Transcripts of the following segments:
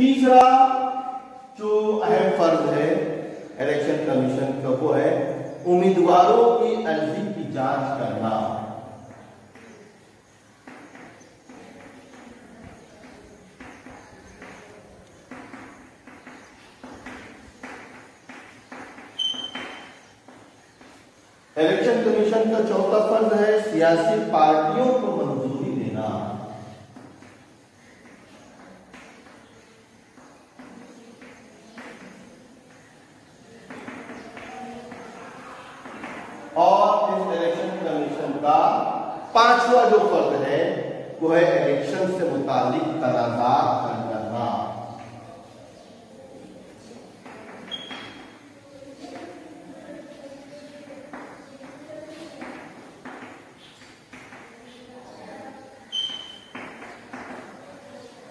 तीसरा जो अहम फ़र्ज़ है इलेक्शन कमीशन का वो है, उम्मीदवारों की अर्जी की जाँच करना। इलेक्शन कमीशन का चौथा फ़र्ज़ है, सियासी पार्टियों को मंजूरी देना और इस इलेक्शन कमीशन का पांचवा जो फ़र्ज़ है वो है इलेक्शन से मुतालिक तनाजात हल करना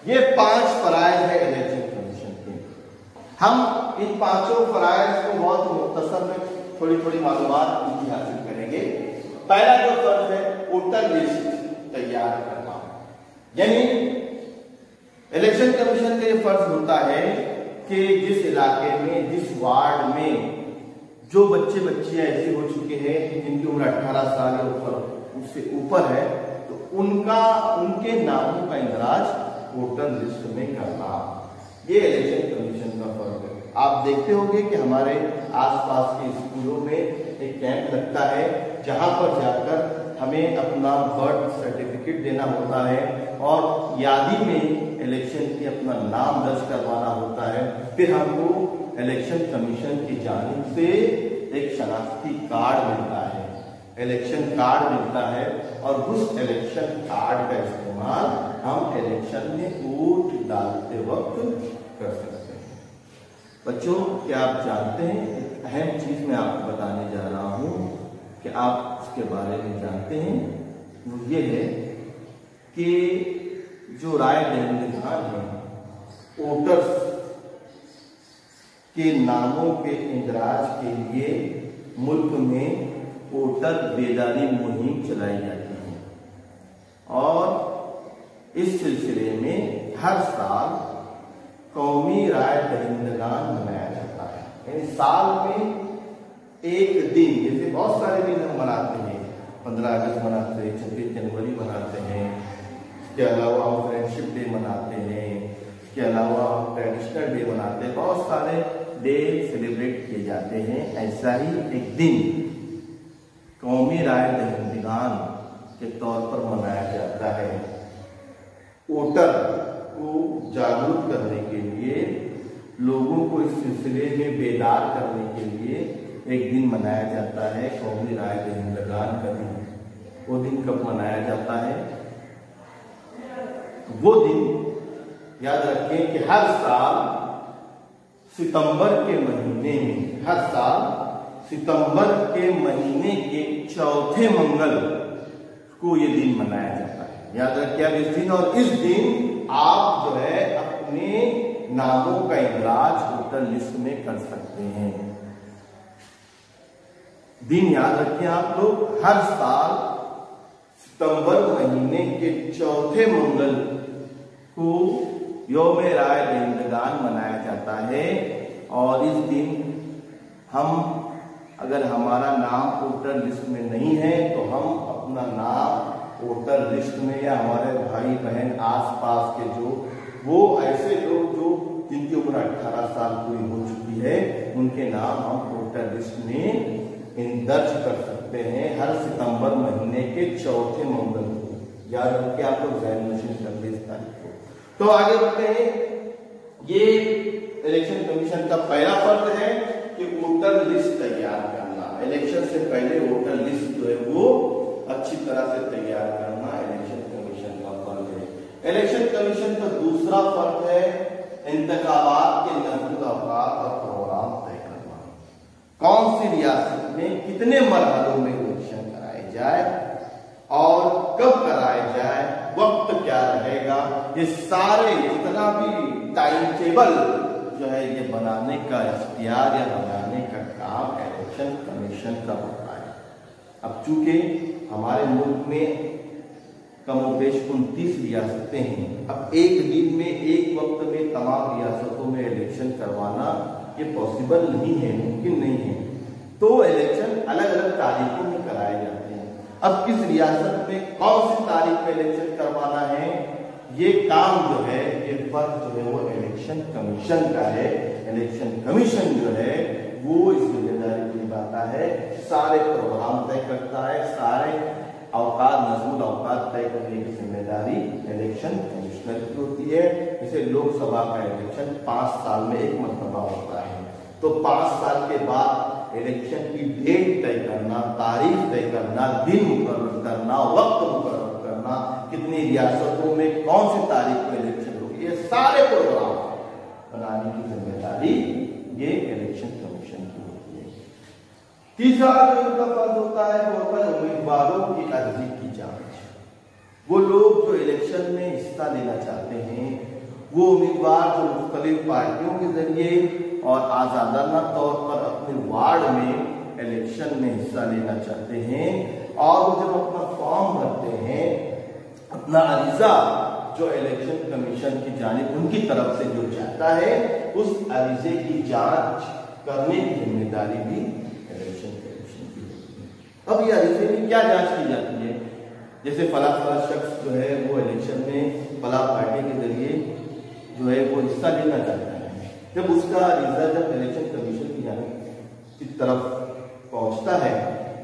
ये पाँच फराइज है इलेक्शन कमीशन के। हम इन पाँचों फराइज को बहुत मुख्तसर में थोड़ी थोड़ी मालूम इनकी हासिल करेंगे। पहला जो फ़र्ज़ है वोटर लिस्ट तैयार करना। यानी इलेक्शन कमीशन का ये फ़र्ज़ होता है कि जिस इलाके में, जिस वार्ड में जो बच्चे बच्चियाँ ऐसे हो चुके हैं जिनकी उम्र 18 साल या ऊपर, उससे ऊपर है तो उनका, उनके नामों का इंदराज वोटर लिस्ट में करना। ये इलेक्शन कमीशन का फ़र्ज़ है। आप देखते होंगे कि हमारे आसपास के स्कूलों में एक कैंप लगता है, जहाँ पर जाकर हमें अपना बर्थ सर्टिफिकेट देना होता है और यादी में इलेक्शन की अपना नाम दर्ज करवाना होता है। फिर हमको इलेक्शन कमीशन की जानब से एक शनाख्ती कार्ड मिलता है। इलेक्शन कार्ड मिलता है और उस इलेक्शन कार्ड का इस्तेमाल हम इलेक्शन में वोट डालते वक्त कर सकते हैं। बच्चों, क्या आप जानते हैं? एक अहम चीज़ मैं आपको बताने जा रहा हूँ कि आप उसके बारे में जानते हैं। वो ये है कि जो राय दहलीदार है, वोटर्स के नामों के इंदराज के लिए मुल्क में वोटर बेदारी मुहिम चलाई जाती है। और इस सिलसिले में हर साल कौमी राय दहिंदगान मनाया जाता है। यानी साल में एक दिन, जैसे बहुत सारे दिन हम मनाते हैं। पंद्रह अगस्त मनाते हैं, छब्बीस जनवरी मनाते हैं। इसके अलावा हम फ्रेंडशिप डे मनाते हैं। इसके अलावा हम ट्रेडिशनल डे मनाते हैं। बहुत सारे डे सेलिब्रेट किए जाते हैं। ऐसा ही एक दिन। कौमी राय दहिंदगान के तौर पर मनाया जाता है। वोटर को जागरूक करने के लिए, लोगों को इस सिलसिले में बेदार करने के लिए एक दिन मनाया जाता है, कौमी राय दहिंदगान का दिन। वो दिन कब मनाया जाता है? वो दिन याद रखें कि हर साल सितंबर के महीने में, हर साल सितंबर के महीने के चौथे मंगल को ये दिन मनाया जाता है। याद रखिए इस दिन और इस दिन आप जो है अपने नामों का इलाज वोटर लिस्ट में कर सकते हैं। दिन याद रखिए आप लोग, हर साल सितंबर महीने के चौथे मंगल को योम राय दहिंदगान मनाया जाता है और इस दिन हम अगर हमारा नाम वोटर लिस्ट में नहीं है तो हम अपना नाम वोटर लिस्ट में या हमारे भाई बहन आसपास के जो, वो ऐसे लोग जो, जिनकी उम्र 18 साल पूरी हो चुकी है, उनके नाम हम वोटर लिस्ट में दर्ज कर सकते हैं हर सितंबर महीने के चौथे मंगल को। याद रखिए आप लोग जहन कर तारीख को। तो आगे बढ़ते हैं। ये इलेक्शन कमीशन का पहला फ़र्ज़ है। कि वोटर लिस्ट तैयार करना। इलेक्शन से पहले वोटर लिस्ट जो है वो अच्छी तरह से तैयार करना इलेक्शन कमीशन का फ़र्ज़ है। इलेक्शन कमीशन का दूसरा फ़र्ज़ है इंतखाबात के नज़र अवकात और प्रोग्राम तय करना। कौन सी रियासत में कितने मरहलों में इलेक्शन कराए जाए और कब कराए जाए, वक्त क्या रहेगा, ये सारे जितना भी टाइम टेबल जो है, ये बनाने का इख्तियार या बनाने का काम इलेक्शन कमीशन का होता है। अब चूँकि हमारे मुल्क में कमोपेश उनतीस रियासतें हैं, अब एक दिन में, एक वक्त में तमाम रियासतों में इलेक्शन करवाना ये पॉसिबल नहीं है, मुमकिन नहीं है। तो इलेक्शन अलग अलग तारीखों में कराए जाते हैं। अब किस रियासत में कौन सी तारीख में इलेक्शन करवाना है ये काम जो है, ये फ़र्क जो है वो इलेक्शन कमीशन का है। इलेक्शन कमीशन जो है, वो इस ज़िम्मेदारी को निभाता है, सारे प्रोग्राम तय करता है, सारे अवकात नजमुल अवकात तय करने की ज़िम्मेदारी इलेक्शन कमिश्नर की होती है। जैसे लोकसभा का इलेक्शन पाँच साल में एक मरतबा होता है। तो पाँच साल के बाद इलेक्शन की डेट तय करना, तारीख तय करना, दिन मुकर करना, वक्त मुकर करना कितनी रियासतों में कौन सी तारीख को इलेक्शन होगी, ये सारे प्रोग्राम बनाने की ज़िम्मेदारी ये इलेक्शन कमीशन की होती है। तीसरा जो इनका पद होता है, वो होता है उम्मीदवारों की अर्जी की जाँच। वो लोग जो इलेक्शन में हिस्सा लेना चाहते हैं, वो उम्मीदवार जो मुख्तलिफ़ पार्टियों के ज़रिए और आजादाना तौर पर अपने वार्ड में इलेक्शन में हिस्सा लेना चाहते हैं और वो जब अपना फॉर्म भरते हैं अपना अरीजा जो इलेक्शन कमीशन की जानिब उनकी तरफ़ से जो चाहता है, उस अरीजे की जाँच करने की ज़िम्मेदारी भी इलेक्शन कमीशन की अब ये अरीजे में क्या जाँच की जाती है? जैसे फला फला शख्स जो है, वो इलेक्शन में फला पार्टी के ज़रिए जो है, वो हिस्सा लेना चाहता है। जब उसका अरीजा जब इलेक्शन कमीशन की जाने की तरफ़ पहुँचता है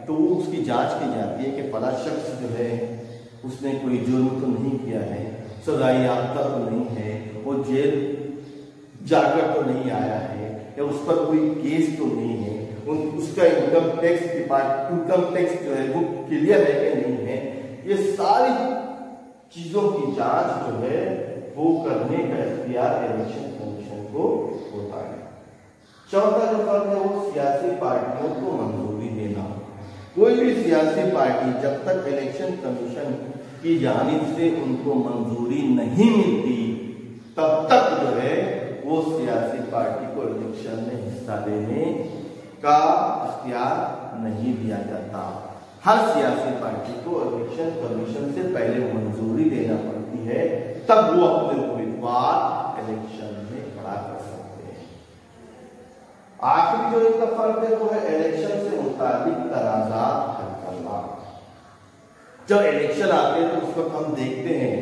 तो उसकी जाँच की जाती है कि फला शख्स जो है उसने कोई जुर्म तो नहीं किया है सजाई याफ्ता तो नहीं है वो जेल जाकर तो नहीं आया है, या उस पर कोई केस तो नहीं है, उन, उसका income tax depart income tax जो है वो क्लियर है कि नहीं है, ये सारी चीज़ों की जाँच जो है वो करने का इख्तियार इलेक्शन कमीशन को होता है। चौथा जो फ़र्क है वो सियासी पार्टियों को मंजूरी देना। कोई भी सियासी पार्टी जब तक इलेक्शन कमीशन की जानिब से उनको मंजूरी नहीं मिलती, तब तक जो है, वो सियासी पार्टी को इलेक्शन में हिस्सा लेने का अख्तियार नहीं दिया जाता। हर सियासी पार्टी को इलेक्शन कमीशन से पहले मंजूरी देना पड़ती है, तब वो अपने उम्मीदवार इलेक्शन में खड़ा कर सकते हैं। आखिरी जो इनका फ़र्क है, वो है इलेक्शन से मुताबिक करना जब इलेक्शन आते हैं तो उस वक्त हम देखते हैं,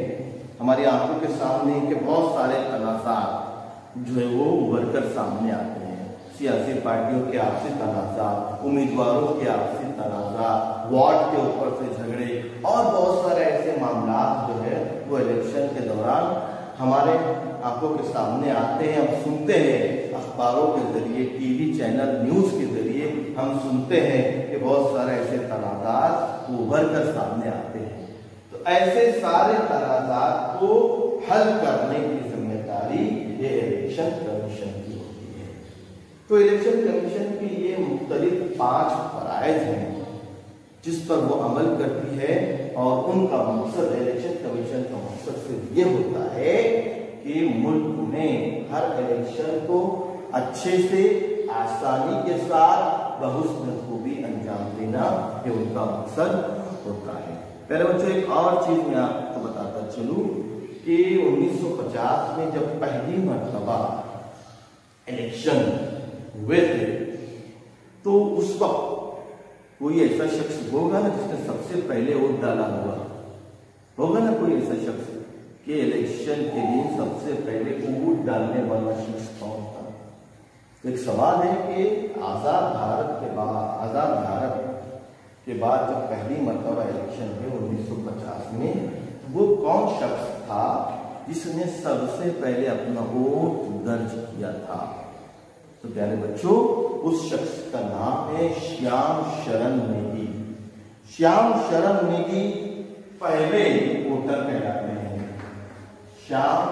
हमारी आँखों के सामने के बहुत सारे तनाजात जो है वो उभर कर सामने आते हैं। सियासी पार्टियों के आपसी तनाजा उम्मीदवारों के आपसी तनाजा वार्ड के ऊपर से झगड़े और बहुत सारे ऐसे मामला जो है वो इलेक्शन के दौरान हमारे आँखों के सामने आते हैं। हम सुनते हैं अखबारों के ज़रिए टीवी चैनल न्यूज़ के ज़रिए हम सुनते हैं। कि बहुत सारे ऐसे तनाजात उभर कर सामने आते हैं। तो ऐसे सारे तनाजात को हल करने की ज़िम्मेदारी ये इलेक्शन कमीशन की होती है। तो इलेक्शन कमीशन के लिए मुख्तलिफ़ पाँच फराइज हैं, जिस पर वो अमल करती है और उनका मकसद इलेक्शन कमीशन का मकसद सिर्फ़ ये होता है कि मुल्क में हर इलेक्शन को अच्छे से, आसानी के साथ बहुत खूबी अंजाम देना ये उनका मकसद होता है। पहले बच्चों, एक और चीज़ मैं आपको बताता चलूँ कि 1950 में जब पहली मरतबा इलेक्शन हुए थे तो उस वक्त कोई ऐसा शख्स होगा ना जिसने सबसे पहले वोट डाला होगा? होगा ना कोई ऐसा शख्स कि इलेक्शन के दिन सबसे पहले वोट डालने वाला शख्स कौन एक सवाल है कि आज़ाद भारत के बाद, आज़ाद भारत के बाद जब पहली मरतबा इलेक्शन हुए 1950 में, वो कौन शख्स था जिसने सबसे पहले अपना वोट दर्ज किया था? तो प्यारे बच्चों, उस शख्स का नाम है श्याम शरण नेगी। श्याम शरण नेगी पहले वोटर कहलाते हैं। श्याम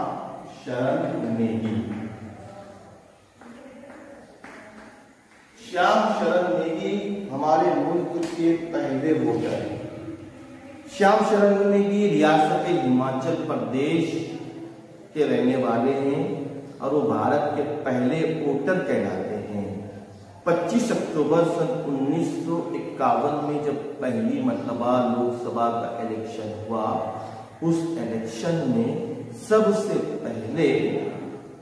शरण नेगी। श्याम शरण नेगी हमारे मुल्क के पहले हैं श्याम शरण नेगी रियासत हिमाचल प्रदेश के रहने वाले हैं और वो भारत के पहले वोटर कहलाते हैं। 25 अक्टूबर सन उन्नीस सौ इक्यावन में जब पहली मरतबा लोकसभा का इलेक्शन हुआ, उस इलेक्शन में सबसे पहले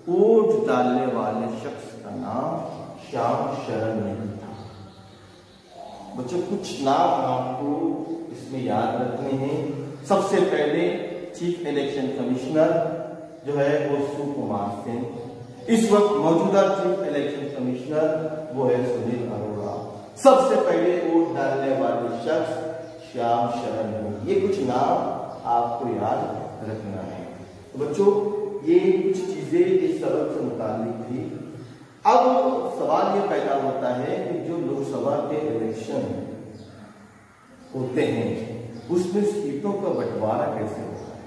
वोट डालने वाले शख्स का नाम श्याम शरण नहीं था। बच्चों कुछ नाम आपको इसमें याद रखने हैं। सबसे पहले चीफ इलेक्शन कमिश्नर जो है वो सुकुमार सिंह। इस वक्त मौजूदा चीफ इलेक्शन कमिश्नर वो है सुनील अरोड़ा। सबसे पहले वोट डालने वाले शख्स श्याम शरण ये कुछ नाम आपको याद रखना है। तो बच्चों, ये कुछ चीज़ें इस सबक से मुताबिक थी। अब सवाल ये पैदा होता है कि जो लोकसभा के इलेक्शन होते हैं, उसमें सीटों का बंटवारा कैसे होता है?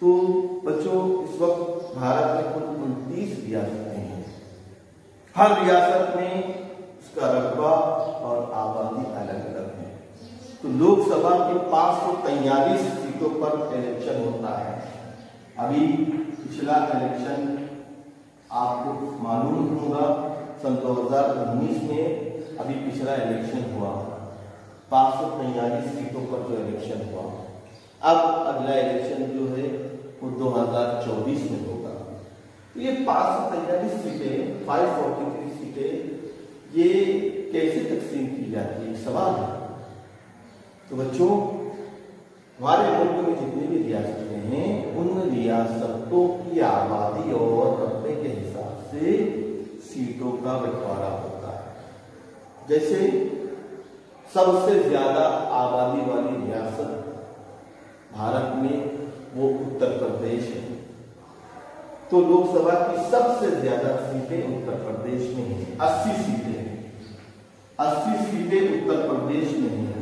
तो बच्चों, इस वक्त भारत में कुल उनतीस रियासतें हैं। हर रियासत में उसका रकबा और आबादी अलग अलग है। तो लोकसभा की पाँच सौ तैयलीस सीटों पर इलेक्शन होता है। अभी पिछला इलेक्शन आपको मालूम होगा, सन 2019 में अभी पिछला इलेक्शन हुआ। पाँच सौ तैयलीस सीटों पर जो इलेक्शन हुआ। अब अगला इलेक्शन जो है, वो 2024 में होगा। तो ये पाँच सौ तैयलीस सीटें फाइव फोर्टी थ्री सीटें, ये कैसे तकसीम की जाती है? सवाल है। तो बच्चों हमारे मुल्क में जितनी भी रियासतें हैं, उन रियासतों की आबादी और रकबे के हिसाब से सीटों का बंटवारा होता है। जैसे सबसे ज़्यादा आबादी वाली रियासत भारत में वो उत्तर प्रदेश है। तो लोकसभा की सबसे ज़्यादा सीटें उत्तर प्रदेश में हैं, अस्सी सीटें अस्सी सीटें उत्तर प्रदेश में हैं।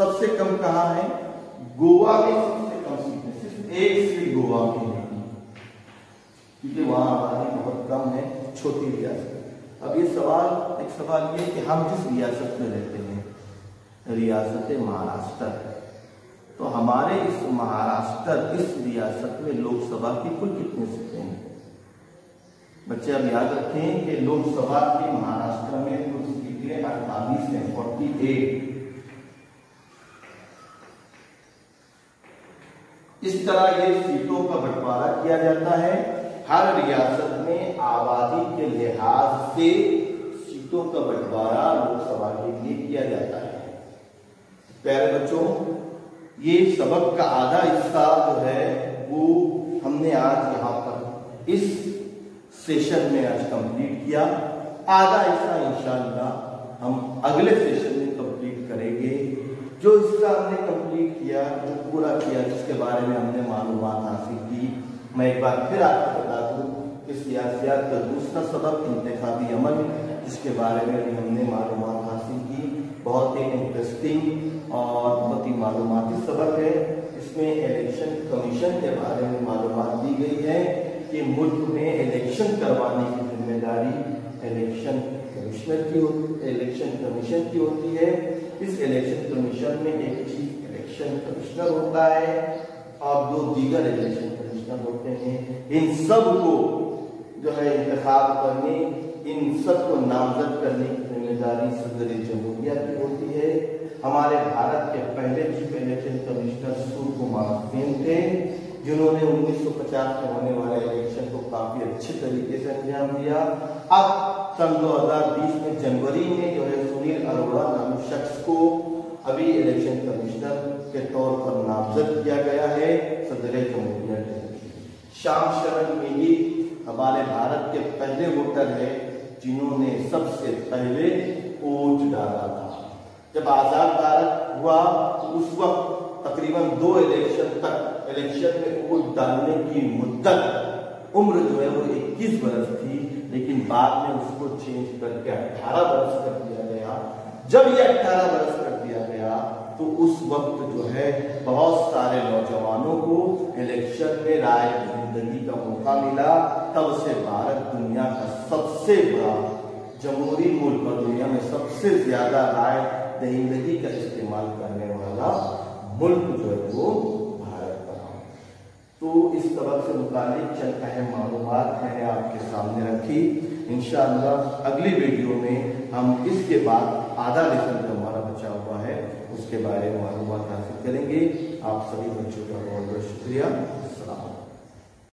सबसे कम कहा है? गोवा में सबसे कम सीटें सिर्फ़ एक सीट गोवा में है। क्योंकि वहाँ आबादी बहुत कम है, छोटी रियासत। अब ये सवाल, एक सवाल ये कि हम जिस रियासत में रहते हैं, रियासत महाराष्ट्र तो हमारे इस महाराष्ट्र, इस रियासत में लोकसभा की कुल कितनी सीटें हैं? बच्चे अब याद रखें कि लोकसभा की महाराष्ट्र में कुल सीटें अड़तालीस हैं फोर्टी एट इस तरह ये सीटों का बंटवारा किया जाता है। हर रियासत में आबादी के लिहाज से सीटों का बंटवारा लोकसभा के लिए किया जाता है। प्यारे बच्चों, ये सबक का आधा हिस्सा जो है, वो हमने आज यहाँ पर इस सेशन में आज कंप्लीट किया। आधा हिस्सा इंशाल्लाह हम अगले सेशन जो इसका हमने कंप्लीट किया, जो पूरा किया, जिसके बारे में हमने मालूम हासिल की, मैं एक बार फिर आपको बता दूँ कि सियासियात का दूसरा सबक इंतबी अमल, जिसके बारे में भी हमने मालूम हासिल की, बहुत ही इंटरेस्टिंग और बहुत ही मालूमती सबक है। इसमें इलेक्शन कमीशन के बारे में मालूम दी गई है कि मुल्क में इलेक्शन करवाने की ज़िम्मेदारी इलेक्शन कमिश्नर की इलेक्शन कमीशन की होती है। इस इलेक्शन कमीशन में एक चीफ इलेक्शन कमिश्नर होता है। और दो दीगर इलेक्शन कमिश्नर होते हैं। इन सबको जो है इंतखाब करने, इन सबको नामजद करने की ज़िम्मेदारी सदर जमहूरिया की होती है। हमारे भारत के पहले chief election commissioner Surya Kumar Sen थे, जिन्होंने 1950 में होने वाले इलेक्शन को काफ़ी अच्छे तरीके से अंजाम दिया। अब सन 2020 में जनवरी में जो है सुनील अरोड़ा नामक शख्स को अभी इलेक्शन कमिश्नर के तौर पर नामजद किया गया है, सदर जमहूरिया श्याम शरण मेघी हमारे भारत के पहले वोटर है, जिन्होंने सबसे पहले वोट डाला था। जब आज़ाद भारत हुआ तो उस वक्त तकरीबन दो इलेक्शन तक इलेक्शन में वोट डालने की मुद्दत उम्र जो है वो 21 बरस लेकिन बाद में उसको चेंज करके 18 बरस कर दिया गया। जब ये 18 बरस कर दिया गया तो उस वक्त जो है, बहुत सारे नौजवानों को इलेक्शन में राय ज़िंदगी का मौका मिला। तब से भारत दुनिया का सबसे बड़ा, जमहूरी मुल्क और दुनिया में सबसे ज़्यादा राय दहिंदगी का इस्तेमाल करने वाला मुल्क जो है वो तो इस सबक से मुतालिक चंद अहम मालूम मैंने आपके सामने रखी। इन अगली वीडियो में हम इसके बाद आधा लेसन जो हमारा बचा हुआ है, उसके बारे में मालूम हासिल करेंगे। आप सभी बच्चों का बहुत बहुत शुक्रिया।